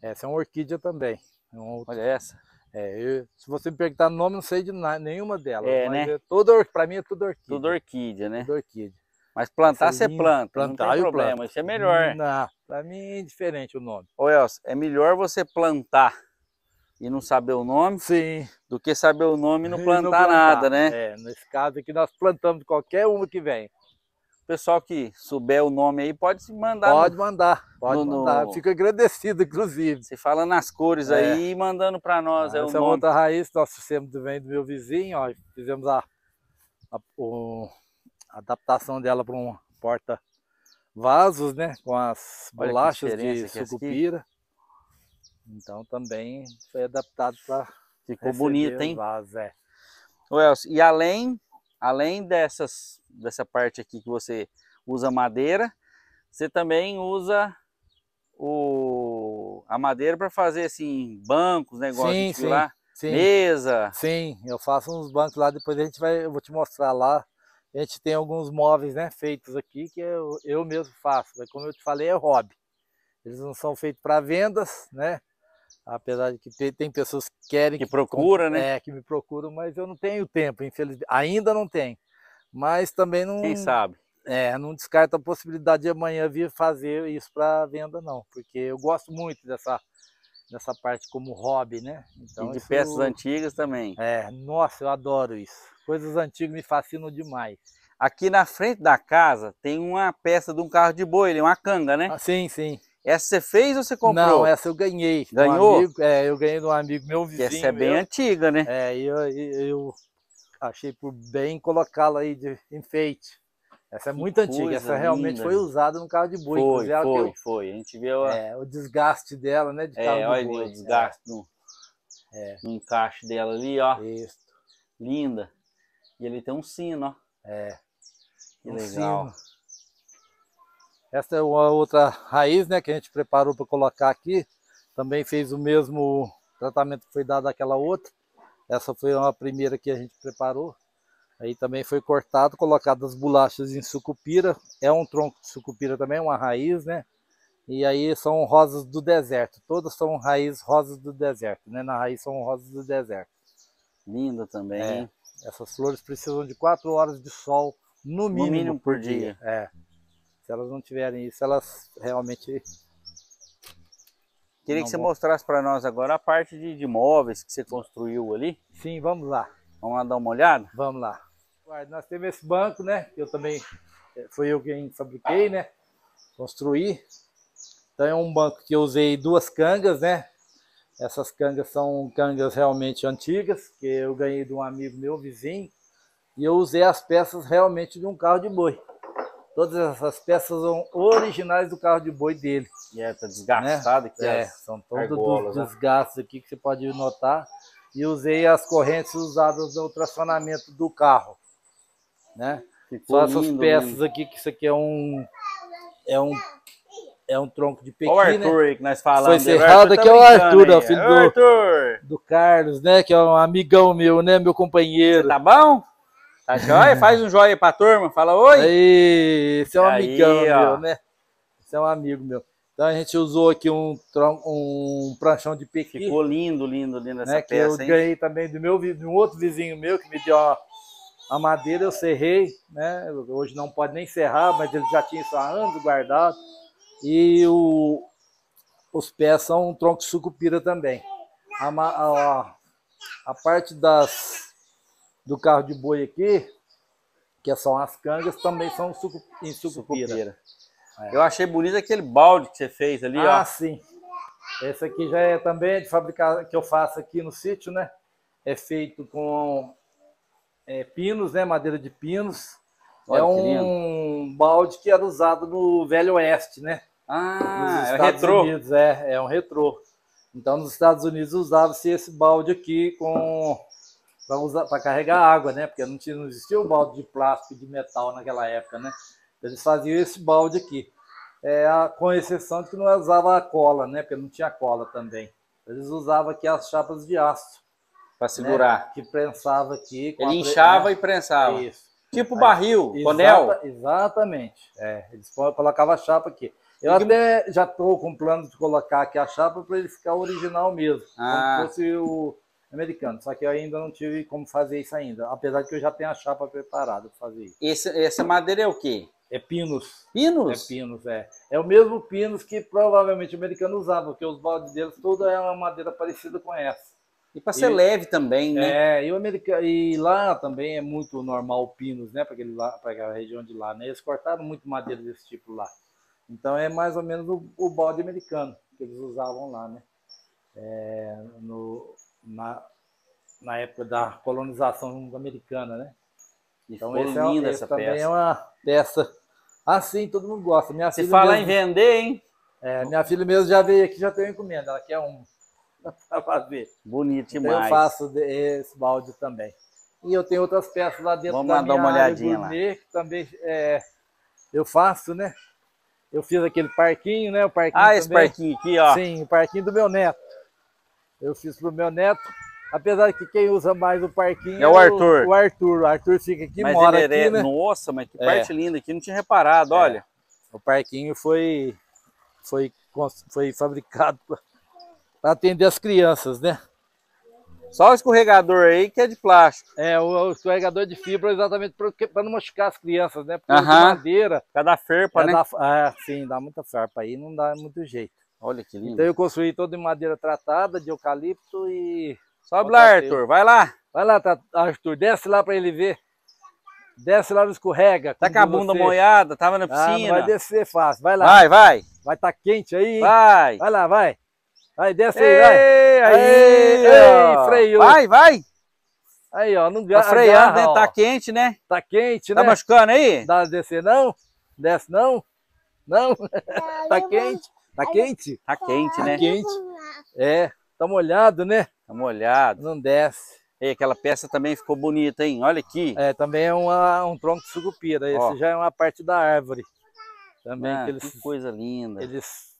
B: Essa é uma orquídea também. É um
A: Olha essa.
B: é, eu- se você me perguntar o nome, não sei de nenhuma delas.
A: É,
B: mas
A: né?
B: é or- pra mim é tudo orquídea.
A: Tudo orquídea, né?
B: Tudo orquídea.
A: Mas plantar você planta,
B: Plantar
A: não tem problema, isso é melhor.
B: Não, pra mim é diferente o nome.
A: Ô Elcio, é melhor você plantar e não saber o nome
B: Sim.
A: do que saber o nome e não
B: e
A: plantar, nada, né?
B: É, nesse caso aqui nós plantamos qualquer uma que vem.
A: O pessoal que souber o nome aí pode se mandar.
B: Pode
A: no-
B: mandar, pode
A: no-
B: mandar.
A: no-
B: Fico agradecido, inclusive.
A: Você fala nas cores
B: É.
A: aí e mandando pra nós é o
B: Essa é outra raiz que nós fizemos também do meu vizinho, ó. Fizemos a, a, o- a adaptação dela para um porta vasos, né? Com as
A: Olha
B: bolachas de
A: é essa aqui.
B: Então também foi adaptado para
A: Ficou bonito, hein?
B: Vasos, é.
A: Elcio, e além, além dessas, dessa parte aqui que você usa madeira, você também usa o, a madeira para fazer assim, bancos, negócios
B: Sim, sim.
A: lá,
B: Sim,
A: mesa.
B: sim, eu faço uns bancos lá, depois a gente vai, eu vou te mostrar lá. A gente tem alguns móveis, né, feitos aqui que eu, eu mesmo faço. Mas como eu te falei, é hobby. Eles não são feitos para vendas, né? Apesar de que tem, pessoas que querem
A: Que procura, né?
B: É, que me procuram, mas eu não tenho tempo, infelizmente. Ainda não tenho. Mas também não,
A: Quem sabe?
B: é, não descarto a possibilidade de amanhã vir fazer isso para venda, não. Porque eu gosto muito dessa, dessa parte como hobby, né?
A: e
B: Então,
A: de
B: isso-
A: peças antigas também.
B: É, nossa, eu adoro isso. Coisas antigas me fascinam demais.
A: Aqui na frente da casa tem uma peça de um carro de boi, ali, uma canga, né?
B: Ah, sim, sim.
A: Essa você fez ou você comprou?
B: Não, essa eu ganhei. de um
A: Ganhou?
B: amigo- é, eu ganhei de um amigo meu, vizinho
A: essa é bem
B: meu.
A: antiga, né?
B: É, eu, eu achei por bem colocá-la aí de enfeite. Essa é muito antiga, essa realmente
A: linda,
B: foi
A: gente.
B: usada no carro de boi.
A: foi, foi, foi. A gente viu
B: o,
A: a...
B: é, o desgaste dela, né, de
A: É,
B: carro
A: olha
B: de
A: ali
B: boi.
A: o desgaste no,
B: É.
A: no encaixe dela ali, ó.
B: É, isso,
A: Linda. E ali tem um sino, ó.
B: é.
A: Que
B: um
A: legal.
B: sino. Essa é uma outra raiz, né, que a gente preparou para colocar aqui. Também fez o mesmo tratamento que foi dado àquela outra. Essa foi uma primeira que a gente preparou. Aí também foi cortado, colocado as bolachas em sucupira. É um tronco de sucupira também, uma raiz, né? E aí são rosas do deserto. Todas são raízes rosas do deserto, né? Na raiz são rosas do deserto.
A: Linda também,
B: É.
A: hein?
B: Essas flores precisam de quatro horas de sol, no mínimo,
A: mínimo por
B: por dia. É. Se elas não tiverem isso, elas realmente.
A: Queria que você
B: vou-
A: mostrasse para nós agora a parte de, de móveis que você construiu ali.
B: Sim, vamos lá.
A: Vamos lá dar uma olhada?
B: Vamos lá. Nós temos esse banco, né? Que eu também. eh, Foi eu quem fabriquei, né? Construí. Então é um banco que eu usei duas cangas, né? Essas cangas são cangas realmente antigas, que eu ganhei de um amigo meu, vizinho. E eu usei as peças realmente de um carro de boi. Todas essas peças são originais do carro de boi dele.
A: E é, tá desgastada aqui.
B: É, são todos
A: né?
B: desgastes aqui que você pode notar. E usei as correntes usadas no tracionamento do carro. Né?
A: Ficou
B: Só essas
A: lindo,
B: peças
A: lindo.
B: aqui, que isso aqui é um. É um, é um tronco de
A: Olha o
B: pequi, né?
A: Arthur aí que nós falamos.
B: Foi cerrado,
A: Arthur
B: aqui é o Arthur, ó, filho do-
A: Arthur,
B: Do Carlos, né? Que é um amigão meu, né? Meu companheiro.
A: tá bom? Tá joia? Faz um joia pra turma. Fala oi.
B: Aí, esse é um
A: Aí,
B: amigão
A: ó.
B: meu, né? Esse é um amigo meu. Então a gente usou aqui um, um pranchão de pequi.
A: Ficou lindo, lindo, lindo essa
B: né, que eu
A: peça, hein?
B: ganhei também do meu de um outro vizinho meu que me deu a, a madeira, eu serrei, né? Hoje não pode nem serrar, mas ele já tinha isso há anos guardado. E o, os pés são um tronco de sucupira também. A, a, a parte das do carro de boi aqui, que são as cangas, também são sucu, em sucupira.
A: Sucupira.
B: É.
A: Eu achei bonito aquele balde que você fez ali,
B: Ah,
A: ó.
B: sim. Esse aqui já é também de fabricar que eu faço aqui no sítio, né? É feito com é, pinos, né? Madeira de pinos.
A: Olha
B: é um balde que era usado no Velho Oeste, né?
A: Ah,
B: nos
A: é retrô.
B: Unidos, é, é um retrô. Então, nos Estados Unidos usava-se esse balde aqui com para para carregar água, né? Porque não, tinha, não existia o balde de plástico e de metal naquela época, né? Eles faziam esse balde aqui. É, com exceção de que não usava a cola, né? Porque não tinha cola também. Eles usavam aqui as chapas de aço,
A: Pra
B: né?
A: segurar.
B: que prensava aqui.
A: Ele
B: pre-
A: inchava
B: né?
A: e prensava.
B: Isso.
A: Tipo
B: Aí,
A: barril,
B: Exata-
A: tonel.
B: Exatamente. É, eles colocavam a chapa aqui. Eu
A: E que-
B: até já estou com plano de colocar aqui a chapa para ele ficar original mesmo,
A: Ah.
B: como fosse o americano. Só que eu ainda não tive como fazer isso ainda, apesar de que eu já tenho a chapa preparada para fazer isso.
A: Esse, essa madeira é o quê?
B: É pinos. É
A: Pinos?
B: pinos, é. É o mesmo pinos que provavelmente o americano usava, porque os baldes deles tudo é uma madeira parecida com essa.
A: E pra ser
B: E-
A: leve também, né?
B: É, e, o americano, e lá também é muito normal pinos, né? Para aquela região de lá, né? Eles cortaram muito madeira desse tipo lá. Então é mais ou menos o, o balde americano que eles usavam lá, né? É, no, na, na época da colonização americana, né?
A: E
B: Então esse, é,
A: linda
B: esse
A: essa
B: também
A: peça.
B: é uma peça. Assim, todo mundo gosta. Minha
A: Se falar em vender, hein?
B: é, minha filha mesmo já veio aqui, já tem uma encomenda. Ela quer um para fazer.
A: Bonito
B: Então
A: demais.
B: eu faço esse balde também. E eu tenho outras peças lá dentro
A: Vamos
B: da minha
A: uma olhadinha lá.
B: gourmet, que também é, eu faço, né? Eu fiz aquele parquinho, né? O parquinho
A: Ah, esse
B: também.
A: parquinho aqui, ó.
B: Sim, o parquinho do meu neto. Eu fiz pro meu neto. Apesar de que quem usa mais o parquinho
A: É o Arthur.
B: O Arthur. O Arthur fica aqui,
A: mas
B: mora
A: ele é...
B: aqui, né?
A: Nossa, mas que
B: É.
A: parte linda aqui. Não tinha reparado, olha.
B: O parquinho foi, foi, foi fabricado para atender as crianças, né?
A: Só o escorregador aí que é de plástico.
B: É, o, o escorregador de fibra exatamente para não machucar as crianças, né? Porque de
A: Aham.
B: madeira,
A: Cada ferpa,
B: é
A: né?
B: dá, ah, sim, dá muita farpa aí, não dá muito jeito.
A: Olha que lindo.
B: Então eu construí todo em madeira tratada, de eucalipto e
A: Sobe lá, Arthur. Vai lá.
B: Vai lá, tá, Arthur, desce lá pra ele ver. Desce lá no escorrega.
A: Tá com a bunda molhada, tava na
B: Ah, não
A: piscina.
B: vai descer fácil. Vai lá.
A: vai, vai,
B: Vai tá quente aí. hein?
A: vai.
B: Vai lá, vai. Vai, desce aí, vai.
A: Ei, aí,
B: Ei, freio.
A: Vai, vai.
B: Aí, ó, não
A: Tá
B: ga-
A: freando,
B: agarra,
A: né? Tá quente, né?
B: Tá quente,
A: Tá
B: né?
A: machucando aí?
B: Dá pra descer não? Desce não? Não? Tá quente? Tá quente?
A: Tá quente,
B: Tá
A: né?
B: quente. É, tá molhado, né?
A: Tá molhado.
B: Não desce.
A: Ei, aquela peça também ficou bonita, hein? Olha aqui.
B: É, também é uma, um tronco de sucupira. Esse
A: Ó.
B: já é uma parte da árvore. Também
A: Ah,
B: que eles,
A: que coisa linda.
B: eles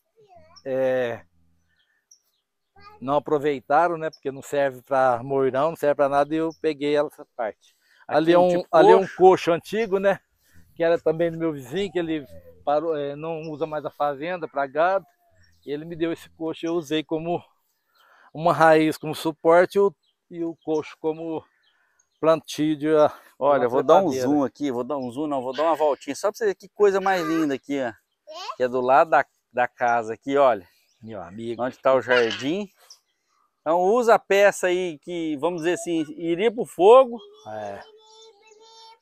B: é, não aproveitaram, né? Porque não serve para moirão, não serve para nada, e eu peguei essa parte.
A: Aqui
B: ali é um,
A: tipo
B: ali é um
A: coxo
B: antigo, né? Que era também do meu vizinho, que ele parou, é, não usa mais a fazenda para gado. E ele me deu esse coxo, eu usei como uma raiz como suporte e o, e o coxo como plantio de
A: Olha,
B: uma
A: vou dar um zoom aqui, vou dar um zoom, não, vou dar uma voltinha, só pra você ver que coisa mais linda aqui, ó. Que é do lado da, da casa aqui, olha,
B: meu amigo.
A: onde tá o jardim. Então usa a peça aí que, vamos dizer assim, iria pro fogo
B: É.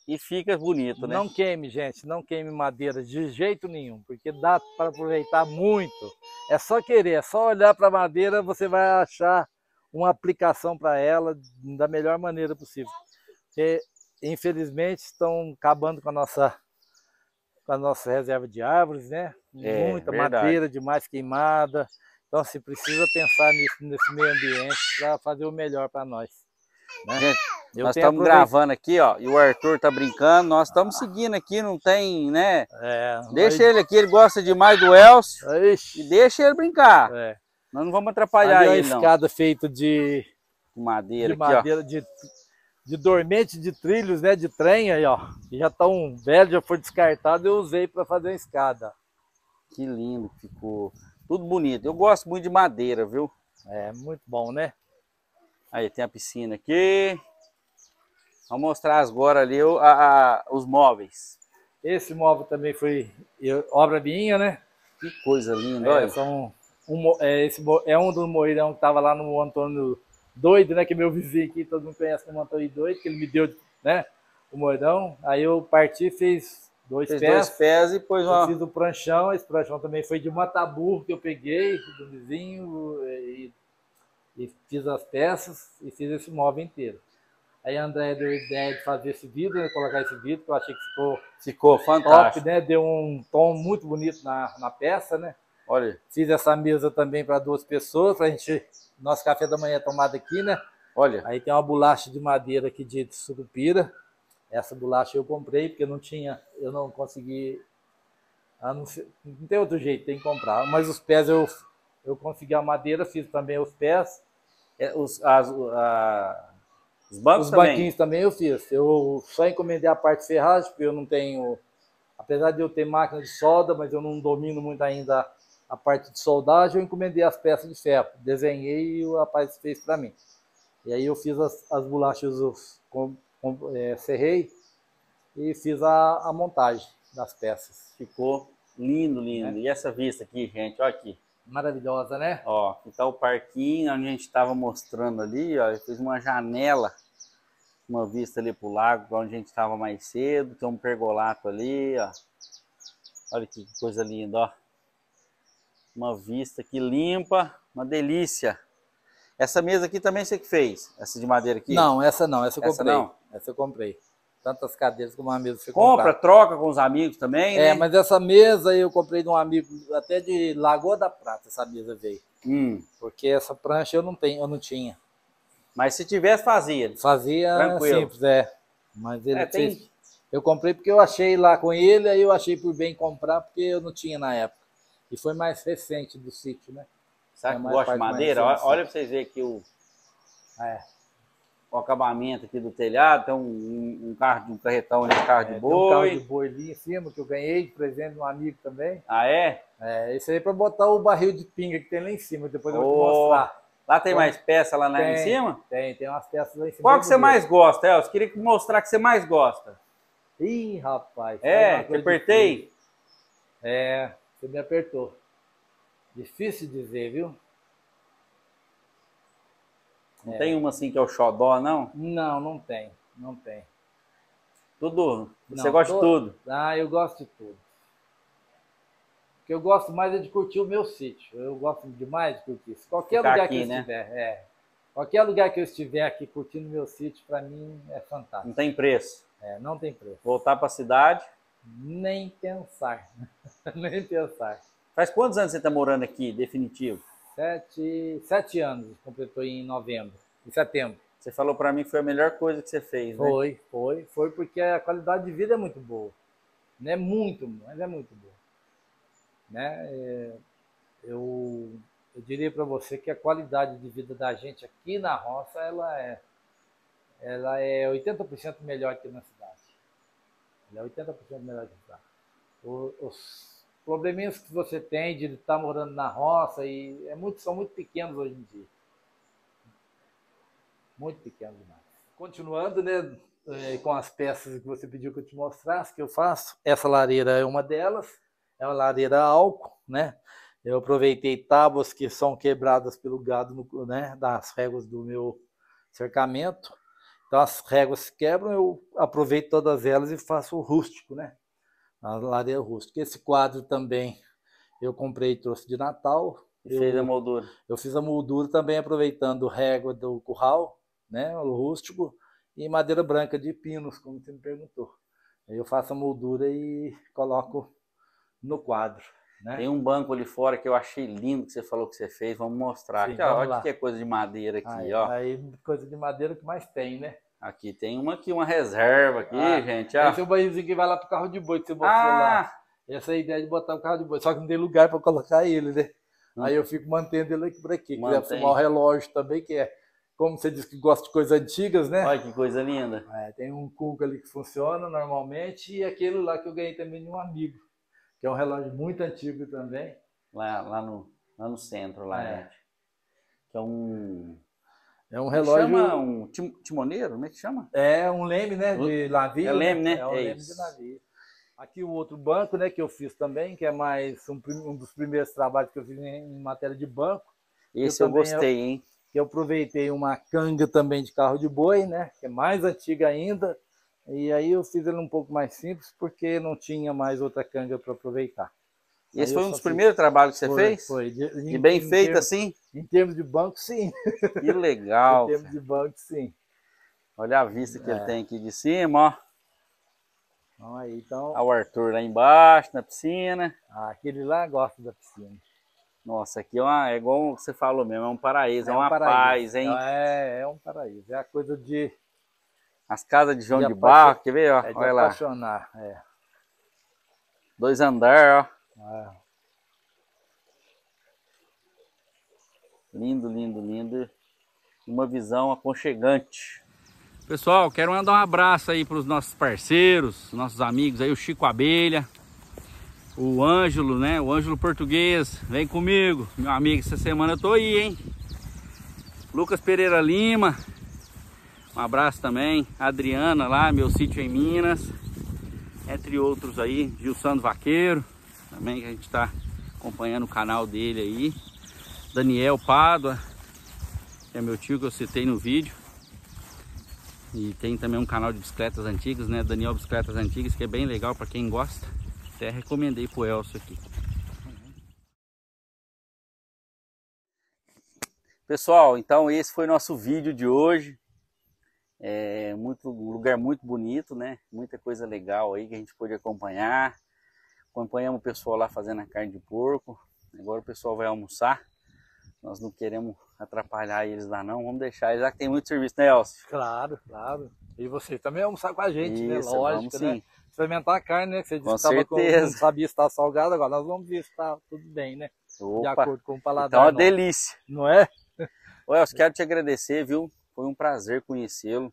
A: e fica bonito, né?
B: Não queime, gente, não queime madeira de jeito nenhum, porque dá para aproveitar muito. É só querer, é só olhar para a madeira, você vai achar uma aplicação para ela da melhor maneira possível. Porque, infelizmente, estão acabando com a nossa com a nossa reserva de árvores, né?
A: É,
B: Muita
A: verdade.
B: madeira demais queimada. Então, se precisa pensar nisso, nesse meio ambiente para fazer o melhor para nós. né?
A: Gente,
B: Eu
A: nós estamos gravando aqui, ó, e o Arthur tá brincando, nós estamos seguindo aqui, não tem, né?
B: É,
A: Deixa ele aqui, ele gosta demais do Elcio, e deixa ele brincar.
B: É.
A: Nós não vamos atrapalhar
B: Ali é uma
A: ele, não.
B: escada feita de,
A: Com madeira
B: de
A: aqui,
B: madeira, de, de dormente de trilhos, né? De trem aí, ó. Que já estão velho, já foi descartado, eu usei para fazer uma escada.
A: Que lindo que ficou. Tudo bonito. Eu gosto muito de madeira, viu?
B: É, muito bom, né?
A: Aí tem a piscina aqui. Vou mostrar agora ali o- a- a- os móveis.
B: Esse móvel também foi obra minha, né?
A: Que coisa linda,
B: É,
A: olha.
B: são um, é, esse é um dos moirão que tava lá no Antônio Doido, né? Que é meu vizinho aqui, todo mundo conhece como Antônio Doido, que ele me deu, né? O moirão. Aí eu parti, fiz dois
A: Fez
B: pés.
A: dois pés e pôs uma.
B: fiz o pranchão, esse pranchão também foi de uma tabu que eu peguei do vizinho e, e fiz as peças e fiz esse móvel inteiro. Aí a André deu a ideia de fazer esse vidro, né, colocar esse vidro, que eu achei que ficou
A: Ficou
B: top,
A: fantástico.
B: né? Deu um tom muito bonito na, na peça, né?
A: Olha,
B: Fiz essa mesa também para duas pessoas, para a gente. Nosso café da manhã é tomado aqui, né?
A: olha.
B: Aí tem uma bolacha de madeira aqui de sucupira. Essa bolacha eu comprei porque não tinha, eu não consegui. ah, não, não tem outro jeito, tem que comprar. Mas os pés eu, eu consegui a madeira, fiz também os pés.
A: É, os, as- a- os bancos
B: Os
A: também.
B: banquinhos também eu fiz. Eu só encomendei a parte de ferragem, porque eu não tenho. Apesar de eu ter máquina de solda, mas eu não domino muito ainda a parte de soldagem, eu encomendei as peças de ferro. Desenhei e o rapaz fez para mim. E aí eu fiz as, as bolachas, os, com, com, é, serrei e fiz a, a montagem das peças.
A: Ficou lindo, lindo.
B: É.
A: E essa vista aqui, gente, olha aqui.
B: Maravilhosa, né?
A: Ó, aqui tá o parquinho, onde a gente estava mostrando ali, ó. Eu fiz uma janela, uma vista ali pro lago, onde a gente estava mais cedo. Tem um pergolato ali, ó. Olha que coisa linda, ó. Uma vista aqui limpa, uma delícia. Essa mesa aqui também você que fez? Essa de madeira aqui?
B: Não, essa não, essa eu
A: Essa
B: comprei.
A: não?
B: Essa eu comprei. Tantas cadeiras como uma mesa você
A: Compra, troca com os amigos também,
B: É,
A: né?
B: mas essa mesa eu comprei de um amigo, até de Lagoa da Prata, essa mesa veio.
A: Hum,
B: Porque essa prancha eu não tenho, eu não tinha.
A: mas se tivesse, fazia.
B: Fazia
A: Tranquilo.
B: simples, é. Mas ele
A: É, tem-
B: fez. Eu comprei porque eu achei lá com ele, aí eu achei por bem comprar, porque eu não tinha na época. E foi mais recente do sítio, né?
A: Sabe
B: É
A: que
B: mais
A: gosta de
B: parte mais
A: madeira? Olha pra vocês verem aqui o,
B: É.
A: o acabamento aqui do telhado. Tem um, um, um carro, um carretão ali, um carro
B: É,
A: de
B: tem um carro de
A: boi.
B: boi ali em cima, que eu ganhei de presente de um amigo também.
A: Ah, é?
B: É, esse aí é pra botar o barril de pinga que tem lá em cima, depois eu vou te mostrar.
A: Lá tem
B: Tem.
A: mais peça lá na, em
B: Tem.
A: cima?
B: Tem, tem umas peças lá em cima.
A: Qual que você mais gosta, Elcio? Queria mostrar que você mais gosta.
B: Ih, rapaz.
A: É, te apertei?
B: difícil. É, você me apertou. Difícil dizer, viu?
A: Não
B: É.
A: tem uma assim que é o xodó, não?
B: Não, não tem, não tem.
A: Tudo. Você
B: Não,
A: gosta de tudo.
B: Ah, eu gosto de tudo. O que eu gosto mais é de curtir o meu sítio. Eu gosto demais de curtir isso. Qualquer
A: Ficar
B: lugar
A: aqui,
B: que eu
A: né?
B: estiver, é. Qualquer lugar que eu estiver aqui curtindo meu sítio, para mim é
A: Não
B: fantástico.
A: tem preço.
B: É, não tem preço.
A: Voltar para a cidade.
B: Nem pensar. Nem pensar.
A: Faz quantos anos você está morando aqui, definitivo?
B: Sete, sete anos, completou em novembro, em setembro.
A: Você falou para mim que foi a melhor coisa que você fez, né?
B: Foi, foi, foi porque a qualidade de vida é muito boa. Não é muito, mas é muito boa. Né? É, eu, eu diria para você que a qualidade de vida da gente aqui na roça, ela é, ela é 80% melhor que na cidade. Ela é 80% melhor que na cidade. Os probleminhas que você tem de estar morando na roça e é muito, são muito pequenos hoje em dia. Muito pequeno demais. Continuando, né, eh, com as peças que você pediu que eu te mostrasse, que eu faço. Essa lareira é uma delas, é uma lareira álcool, né? Eu aproveitei tábuas que são quebradas pelo gado, né, das réguas do meu cercamento. Então as réguas se quebram, eu aproveito todas elas e faço o rústico, né? A lareira rústica. Esse quadro também eu comprei e trouxe de Natal.
A: E fez a
B: Eu-
A: moldura.
B: eu fiz a moldura também aproveitando régua do curral, né, o rústico, e madeira branca de pinos, como você me perguntou. Aí eu faço a moldura e coloco no quadro. Né?
A: Tem um banco ali fora que eu achei lindo que você falou que você fez. Vamos mostrar.
B: Sim,
A: aqui, ó,
B: vamos
A: olha
B: lá.
A: que é coisa de madeira aqui,
B: aí,
A: ó.
B: aí, coisa de madeira que mais tem, né?
A: Aqui tem uma aqui, uma reserva aqui,
B: Ah,
A: gente. Ó.
B: Esse é o barrilzinho que vai lá pro carro de boi que você lá.
A: Ah,
B: Essa é a ideia de botar o carro de boi, só que não tem lugar para colocar ele, né?
A: Hum.
B: Aí eu fico mantendo ele aqui por aqui. Quiser filmar o relógio também, que é, como você disse que gosta de coisas antigas, né?
A: olha que coisa linda.
B: É, tem um Kuga ali que funciona normalmente e aquele lá que eu ganhei também de um amigo, que é um relógio muito antigo também.
A: Lá, lá, no, lá no centro, lá,
B: É.
A: gente. Que é um.
B: É um
A: como
B: relógio.
A: Chama um tim- timoneiro? Como é que chama?
B: É um leme, né? De navio.
A: É leme, né?
B: É um
A: É
B: leme
A: isso.
B: de navio. Aqui o outro banco, né, que eu fiz também, que é mais um, um dos primeiros trabalhos que eu fiz em, em matéria de banco,
A: Esse eu,
B: também,
A: gostei, hein?
B: que eu aproveitei uma canga também de carro de boi, né, que é mais antiga ainda, e aí eu fiz ele um pouco mais simples, porque não tinha mais outra canga para aproveitar.
A: E esse foi um dos primeiros trabalhos que você
B: Foi,
A: fez?
B: Foi. De-
A: E
B: em-
A: bem
B: em
A: feito
B: termos-
A: assim?
B: Em termos de banco, sim.
A: Que legal.
B: Em termos de banco, sim.
A: Olha a vista que ele
B: É.
A: tem aqui de cima, ó.
B: Então, aí, então
A: Olha o Arthur lá embaixo, na piscina.
B: ah, aquele lá gosta da piscina.
A: Nossa, aqui é, uma, é igual você falou mesmo, é um paraíso, é,
B: um
A: uma
B: paraíso.
A: paz, hein?
B: É, é um paraíso. É a coisa de,
A: As casas de João
B: De
A: de,
B: apaixon-
A: Barro, quer ver, ó?
B: é de
A: Olha lá.
B: apaixonar. É.
A: Dois andar, ó.
B: Ah,
A: Lindo, lindo, lindo. Uma visão aconchegante. Pessoal, quero mandar um abraço aí para os nossos parceiros, nossos amigos aí, o Chico Abelha, o Ângelo, né? O Ângelo Português, vem comigo, meu amigo, essa semana eu tô aí, hein? Lucas Pereira Lima, um abraço também. Adriana lá, meu sítio em Minas, entre outros aí, Gilsando Vaqueiro, também que a gente está acompanhando o canal dele aí. Daniel Pádua, que é meu tio que eu citei no vídeo. E tem também um canal de bicicletas antigas, né? Daniel Bicicletas Antigas, que é bem legal para quem gosta. Até recomendei pro Elcio aqui. Pessoal, então esse foi nosso vídeo de hoje. É muito, um lugar muito bonito, né? Muita coisa legal aí que a gente pôde acompanhar. Acompanhamos o pessoal lá fazendo a carne de porco. Agora o pessoal vai almoçar. Nós não queremos atrapalhar eles lá não. Vamos deixar eles lá que tem muito serviço, né, Elcio?
B: claro, claro. E você também almoçar com a gente, né?
A: Isso,
B: Lógico,
A: vamos
B: né?
A: sim.
B: Experimentar a carne, né? Que você disse
A: Com
B: que com, não sabia se estava salgado, agora nós vamos ver se está tudo bem, né? De
A: Opa,
B: acordo com o paladar.
A: tá uma
B: nosso.
A: delícia.
B: Não é?
A: Ô Elcio, quero te agradecer, viu? Foi um prazer conhecê-lo,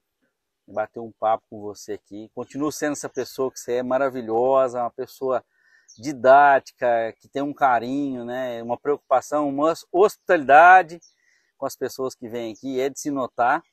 A: bater um papo com você aqui. Continuo sendo essa pessoa que você é maravilhosa, uma pessoa didática, que tem um carinho, né? Uma preocupação, uma hospitalidade com as pessoas que vêm aqui, é de se notar.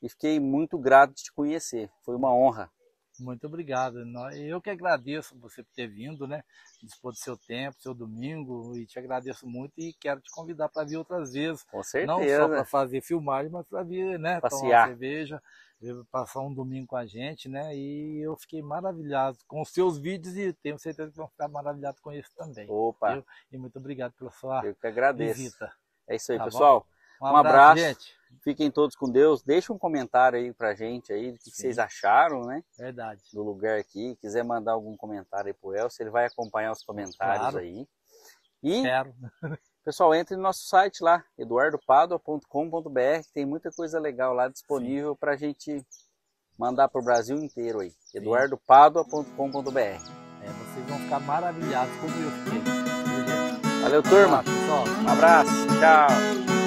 A: E fiquei muito grato de te conhecer. Foi uma honra
B: Muito obrigado. Eu que agradeço você por ter vindo, né? Dispor do seu tempo, seu domingo, e te agradeço muito e quero te convidar para vir outras vezes.
A: Com
B: Não
A: certeza.
B: só para fazer filmagem, mas para vir, né? Tomar
A: Passear.
B: uma cerveja, vir passar um domingo com a gente, né? E eu fiquei maravilhado com os seus vídeos e tenho certeza que vão ficar maravilhados com isso também.
A: Opa,
B: Eu- E muito obrigado pela sua
A: eu que agradeço.
B: visita.
A: É isso aí,
B: Tá bom?
A: pessoal.
B: Um
A: Um
B: abraço,
A: abraço. Fiquem todos com Deus. Deixa um comentário aí pra gente aí, do que, que vocês acharam, né?
B: Verdade.
A: Do lugar aqui. Quiser mandar algum comentário aí pro Elcio, ele vai acompanhar os comentários
B: Claro.
A: aí. E,
B: Quero.
A: Pessoal, entre no nosso site lá, eduardopadua.com.br, que tem muita coisa legal lá disponível pra gente mandar pro Brasil inteiro aí. eduardopadua.com.br.
B: É, vocês vão ficar maravilhados como eu fiquei.
A: Valeu, turma. Um abraço. Tchau.